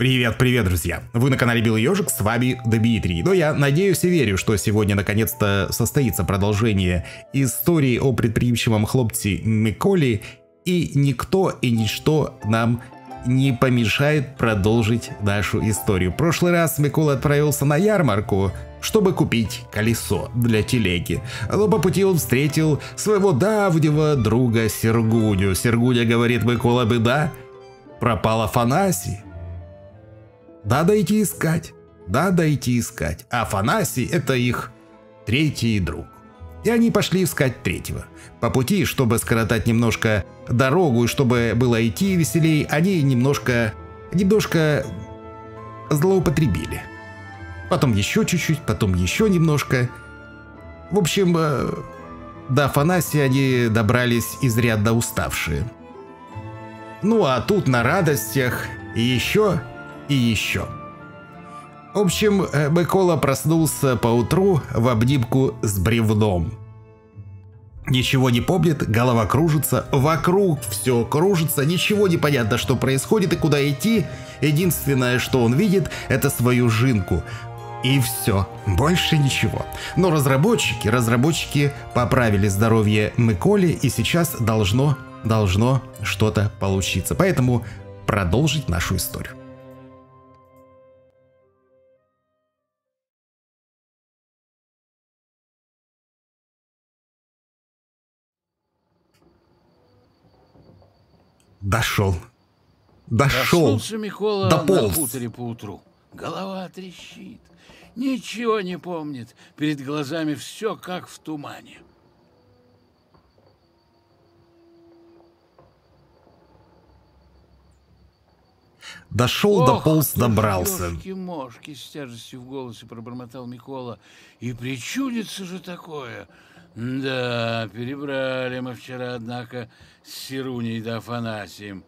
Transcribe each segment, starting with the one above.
Привет, привет, друзья! Вы на канале Белый Ежик, с вами Дмитрий. Но я надеюсь и верю, что сегодня наконец-то состоится продолжение истории о предприимчивом хлопце Миколе, и никто и ничто нам не помешает продолжить нашу историю. В прошлый раз Микола отправился на ярмарку, чтобы купить колесо для телеги. Но по пути он встретил своего давнего друга Сергуню. Сергуня говорит, Микола, беда, пропал Афанасий. Надо идти искать. Надо идти искать. А Афанасий – это их третий друг. И они пошли искать третьего. По пути, чтобы скоротать немножко дорогу и чтобы было идти веселей, они немножко, немножко злоупотребили. Потом еще чуть-чуть, потом еще немножко. В общем, э, до Афанасия они добрались изрядно уставшие. Ну а тут на радостях еще и еще. В общем, э, Микола проснулся поутру в обнимку с бревном. Ничего не помнит, голова кружится, вокруг все кружится, ничего не понятно, что происходит и куда идти. Единственное, что он видит, это свою жинку. И все, больше ничего. Но разработчики, разработчики поправили здоровье Миколи и сейчас должно, должно что-то получиться. Поэтому продолжить нашу историю. Дошел. Дошел. Проснулся Микола Дополз. на хуторе поутру. Голова трещит. Ничего не помнит. Перед глазами все как в тумане. Дошел, Ох, дополз, добрался. мошки с тяжестью в голосе пробормотал Микола. И причудится же такое. Да, перебрали мы вчера, однако, с Сируней да Афанасием.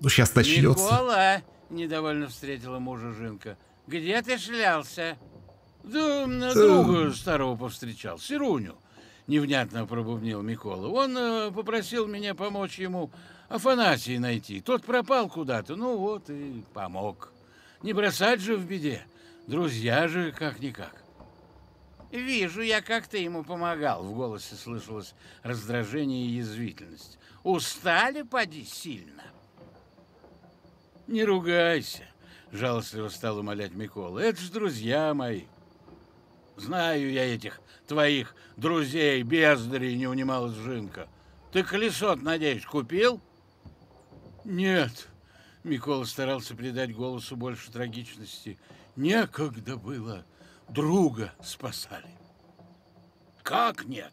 Ну, сейчас начнется. Никола, недовольно встретила мужа Жинка. Где ты шлялся? Да на друга старого повстречал, Сируню. Невнятно пробубнил Микола. Он э, попросил меня помочь ему Афанасия найти. Тот пропал куда-то, ну вот и помог. Не бросать же в беде. Друзья же как-никак. «Вижу я, как ты ему помогал», — в голосе слышалось раздражение и язвительность. «Устали, поди, сильно?» «Не ругайся», — жалостливо стал умолять Микола. «Это ж друзья мои. Знаю я этих твоих друзей, бездарей, не унималась Жинка. Ты колесо надеюсь, купил?» «Нет», — Микола старался придать голосу больше трагичности. «Некогда было» друга спасали. Как нет?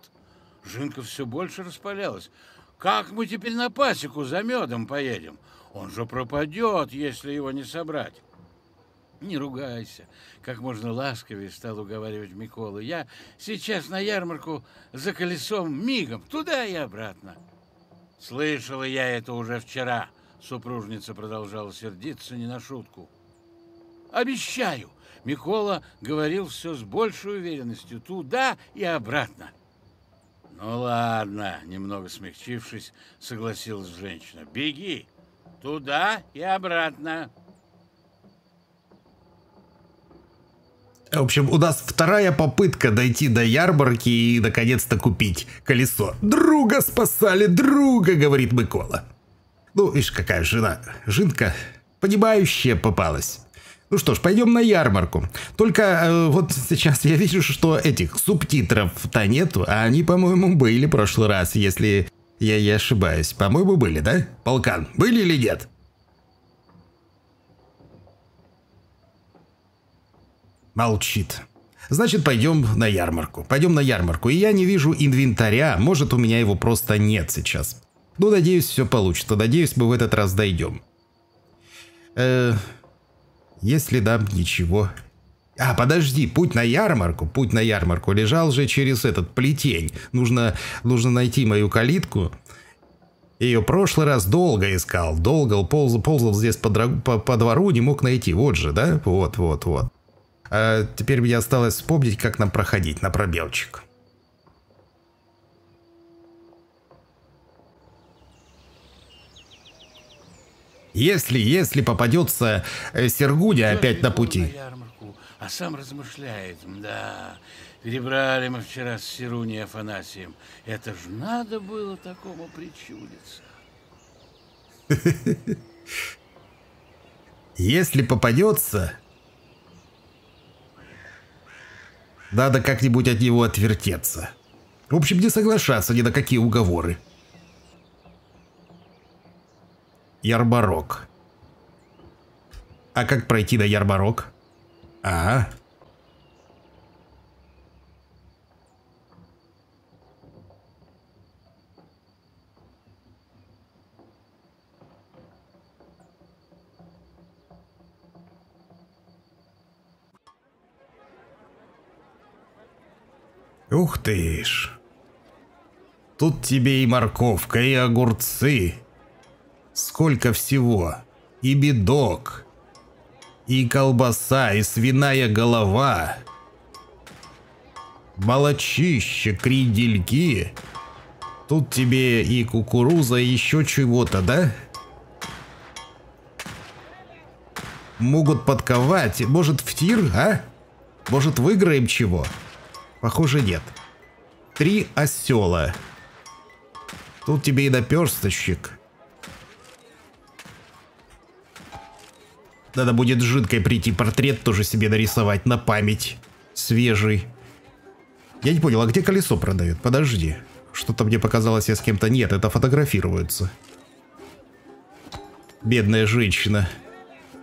Жинка все больше распалялась. Как мы теперь на пасеку за медом поедем? Он же пропадет, если его не собрать. Не ругайся, как можно ласковее стал уговаривать Микола. Я сейчас на ярмарку за колесом мигом, туда и обратно. Слышала я это уже вчера, супружница продолжала сердиться не на шутку. Обещаю, Микола говорил все с большей уверенностью туда и обратно. Ну ладно, немного смягчившись, согласилась женщина. Беги туда и обратно. В общем, у нас вторая попытка дойти до ярмарки и наконец-то купить колесо. Друга спасали, друга, говорит Микола. Ну, видишь, какая жена, жинка, понимающая попалась. Ну что ж, пойдем на ярмарку. Только э, вот сейчас я вижу, что этих субтитров-то нету, а они, по-моему, были в прошлый раз, если я не ошибаюсь. По-моему, были, да? Полкан, были или нет? Молчит. Значит, пойдем на ярмарку. Пойдем на ярмарку. И я не вижу инвентаря. Может, у меня его просто нет сейчас. Ну, надеюсь, все получится. Надеюсь, мы в этот раз дойдем. Э, если нам ничего... А, подожди, путь на ярмарку, путь на ярмарку лежал же через этот плетень. Нужно, нужно найти мою калитку. Ее прошлый раз долго искал, долго ползал, ползал здесь по, по, по двору, не мог найти. Вот же, да? Вот, вот, вот. А теперь мне осталось вспомнить, как нам проходить на пробелчик. Если, если попадется э, Сергудя опять на пути. А сам размышляет, да, перебрали мы вчера с Сируней Афанасием. Это ж надо было такому причудиться. Если попадется, надо как-нибудь от него отвертеться. В общем, не соглашаться ни на какие уговоры. Ярбарок. А как пройти до Ярбарок? Ага. Ух ты ж. Тут тебе и морковка, и огурцы. Сколько всего. И бедок. И колбаса, и свиная голова. Молочище, кридельки. Тут тебе и кукуруза, и еще чего-то, да? Могут подковать. Может, в тир, а? Может, выиграем чего? Похоже, нет. Три осела. Тут тебе и наперсточек. Надо будет жидкой прийти портрет тоже себе нарисовать на память. Свежий. Я не понял, а где колесо продают? Подожди. Что-то мне показалось, я с кем-то... Нет, это фотографируется. Бедная женщина.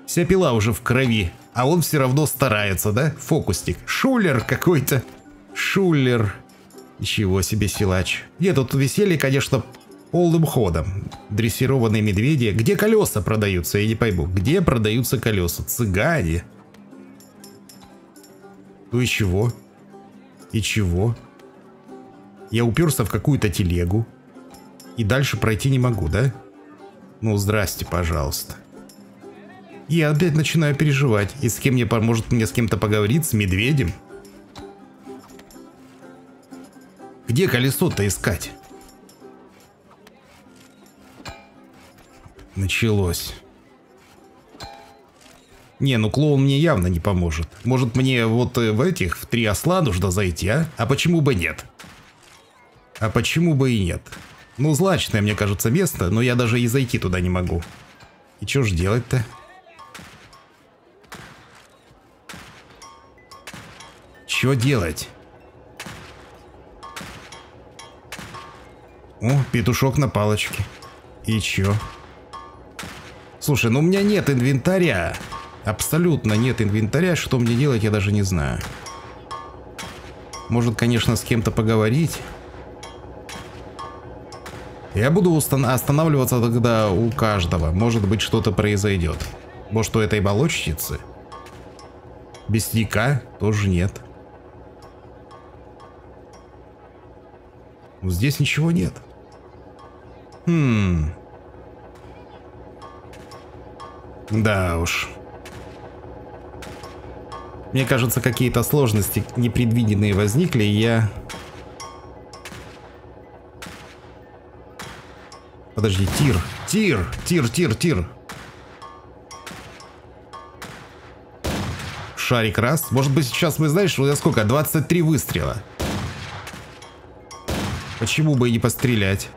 Вся пила уже в крови, а он все равно старается, да? Фокусник. Шулер какой-то. Шулер. Чего себе силач. Нет, тут веселье, конечно, полным ходом. Дрессированные медведи. Где колеса продаются, я не пойму. Где продаются колеса? Цыгане. Ну и чего? И чего? Я уперся в какую-то телегу. И дальше пройти не могу, да? Ну, здрасте, пожалуйста. Я опять начинаю переживать. И с кем мне поможет мне с кем-то поговорить? С медведем? Где колесо-то искать? Началось. Не, ну клоун мне явно не поможет. Может мне вот э, в этих, в три осла нужно зайти, а? А почему бы нет? А почему бы и нет? Ну, злачное, мне кажется, место, но я даже и зайти туда не могу. И что ж делать-то? Что делать? О, петушок на палочке. И чё? Слушай, ну у меня нет инвентаря. Абсолютно нет инвентаря. Что мне делать, я даже не знаю. Может, конечно, с кем-то поговорить. Я буду останавливаться тогда у каждого. Может быть, что-то произойдет. Может, у этой молочницы? Бесника тоже нет. Здесь ничего нет. Хм. Да уж. Мне кажется, какие-то сложности непредвиденные возникли, и я... Подожди, тир, тир, тир, тир, тир. Шарик раз. Может быть сейчас мы, знаешь, у нас сколько? 23 выстрела. Почему бы и не пострелять?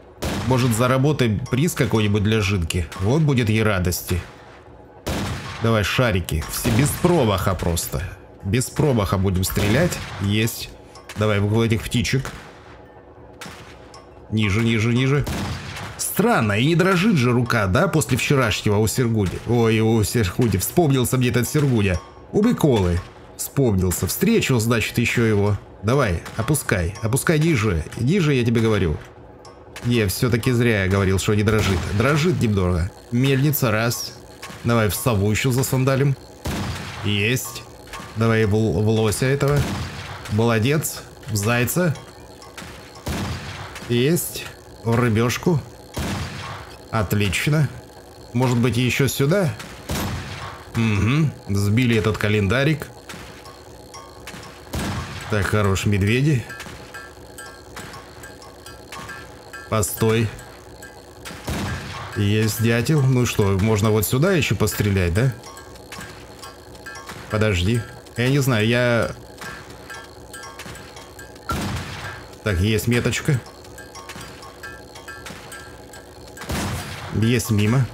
Может, заработаем приз какой-нибудь для жинки? Вот будет ей радости. Давай, шарики. Все без промаха просто. Без промаха будем стрелять. Есть. Давай, в этих птичек. Ниже, ниже, ниже. Странно, и не дрожит же рука, да, после вчерашнего у Сергуди? Ой, у Сергуди. Вспомнился мне этот Сергудя. У Миколы. Вспомнился. Встречу, значит, еще его. Давай, опускай. Опускай ниже. Ниже, я тебе говорю. Не, все-таки зря я говорил, что не дрожит. Дрожит немного. Мельница, раз. Давай в сову еще засандалим. Есть. Давай в, в лося этого. Молодец. В зайца. Есть. В рыбешку. Отлично. Может быть еще сюда? Угу. Сбили этот календарик. Так, хорош, медведи. Есть дятел. Ну что, можно вот сюда еще пострелять, да? Подожди. Я не знаю, я... Так, есть меточка. Есть мимо.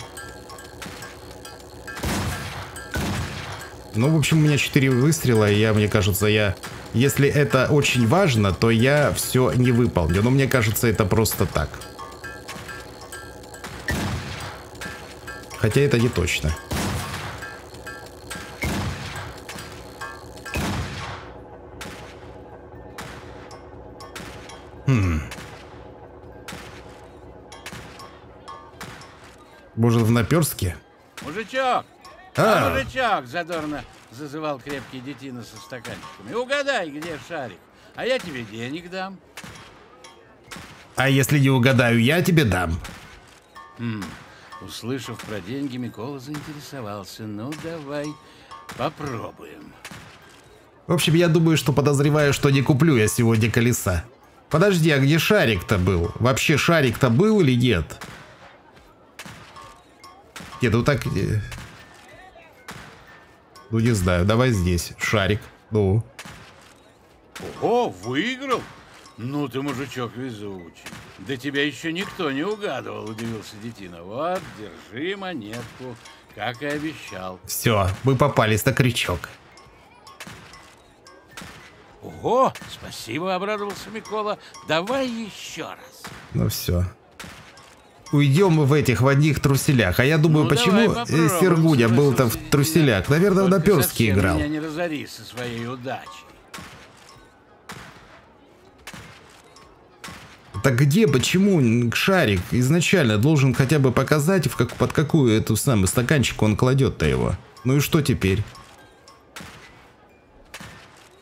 Ну, в общем, у меня 4 выстрела, и я, мне кажется, я... Если это очень важно, то я все не выполню. Но мне кажется, это просто так. Хотя это не точно. Хм. Может, в наперстке? Мужичок! А, а мужичок! Задорно зазывал крепкий детина со стаканчиками. Угадай, где шарик, а я тебе денег дам. А если не угадаю, я тебе дам. Хм. Услышав про деньги, Микола заинтересовался. Ну, давай попробуем. В общем, я думаю, что подозреваю, что не куплю я сегодня колеса. Подожди, а где шарик-то был? Вообще шарик-то был или нет? Нет, ну так... Э, ну не знаю, давай здесь. Шарик. Ну. Ого, выиграл? Ну ты мужичок везучий. Да тебя еще никто не угадывал, удивился Детина. Вот, держи монетку, как и обещал. Все, мы попались на крючок. Ого, спасибо, обрадовался Микола. Давай еще раз. Ну все, уйдем в этих в одних труселях. А я думаю, ну, почему э, Сергуня был-то в труселях? Наверное, в наперстке играл. Меня не разори со своей удачей. Так где, почему шарик изначально должен хотя бы показать, в как, под какую эту самую стаканчик он кладет-то его? Ну и что теперь?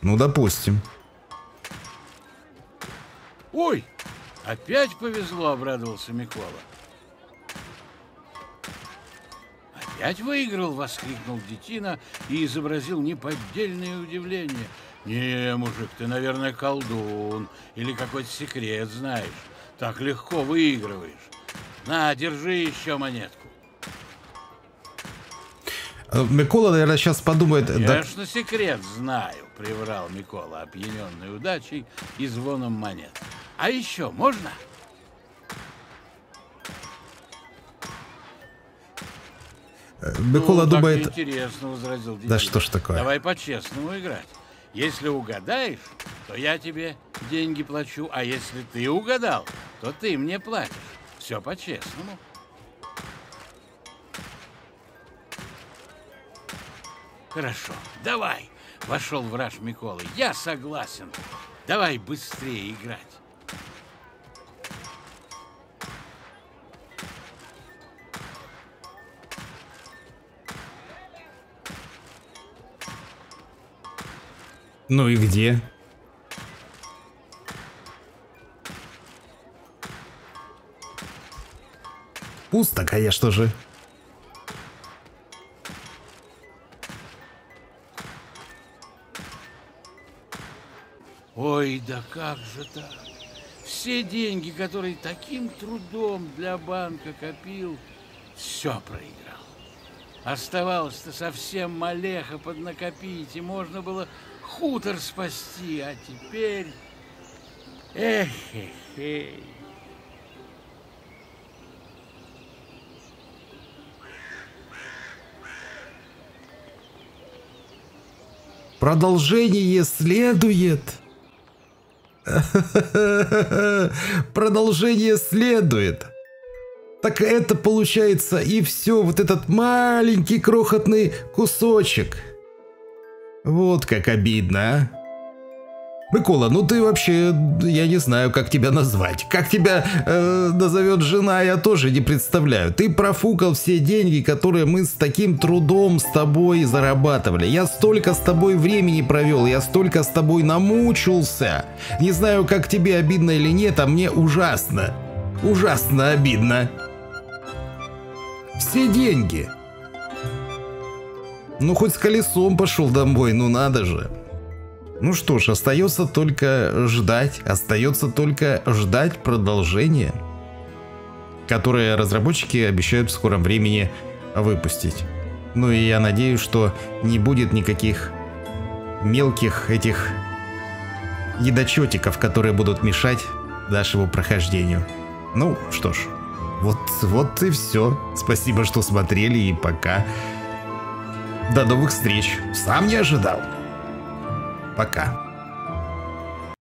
Ну, допустим. Ой, опять повезло, обрадовался Микола. «Опять выиграл!» — воскликнул Детина и изобразил неподдельное удивление. «Не, мужик, ты, наверное, колдун или какой-то секрет знаешь. Так легко выигрываешь. На, держи еще монетку». Э, Микола, наверное, сейчас подумает... Конечно, да... секрет знаю, приврал Микола, опьяненный удачей и звоном монет. А еще можно? — Микола ну, думает... интересно, возразил Денис. Да что ж такое? Давай по-честному играть. Если угадаешь, то я тебе деньги плачу, а если ты угадал, то ты мне платишь. Все по-честному. Хорошо, давай. Вошел враж Миколы. Я согласен. Давай быстрее играть. Ну и где? Пусто, конечно же. Ой, да как же так? Все деньги, которые таким трудом для банка копил, все проиграл. Оставалось-то совсем малеха поднакопить, и можно было хутор спасти, а теперь... Эх, эх, эх. Продолжение следует. Продолжение следует. Так это получается и все, вот этот маленький крохотный кусочек. Вот как обидно, а. Микола, ну ты вообще, я не знаю, как тебя назвать. Как тебя э, назовет жена, я тоже не представляю. Ты профукал все деньги, которые мы с таким трудом с тобой зарабатывали. Я столько с тобой времени провел, я столько с тобой намучился. Не знаю, как тебе обидно или нет, а мне ужасно. Ужасно обидно. Все деньги. Ну, хоть с колесом пошел домой, ну надо же. Ну что ж, остается только ждать, остается только ждать продолжения. которое разработчики обещают в скором времени выпустить. Ну и я надеюсь, что не будет никаких мелких этих едочетиков, которые будут мешать нашему прохождению. Ну, что ж, вот, вот и все. Спасибо, что смотрели и пока. До новых встреч. Сам не ожидал. Пока.